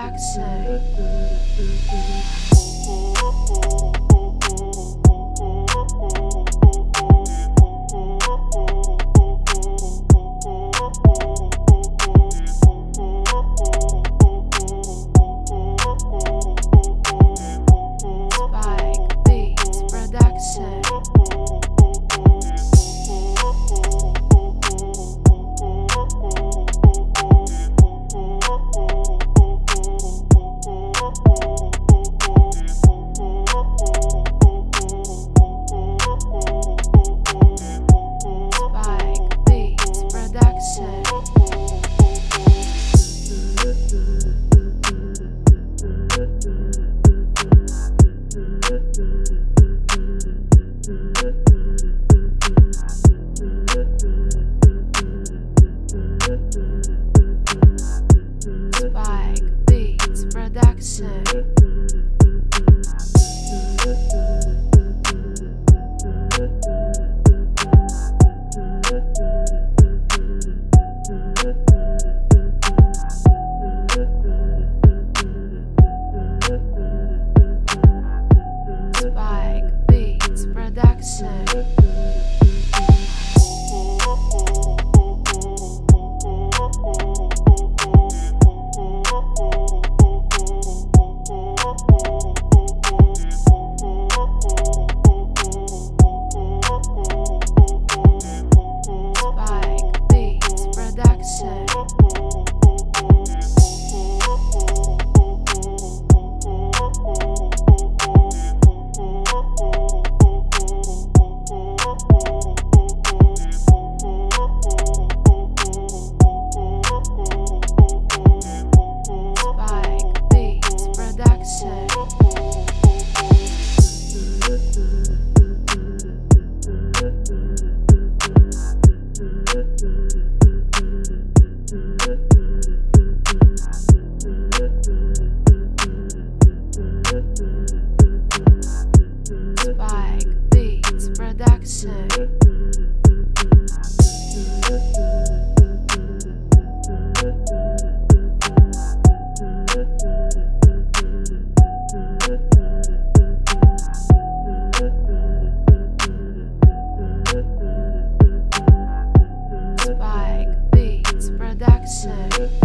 backside. Spike Beats Production. Spike Beats Production.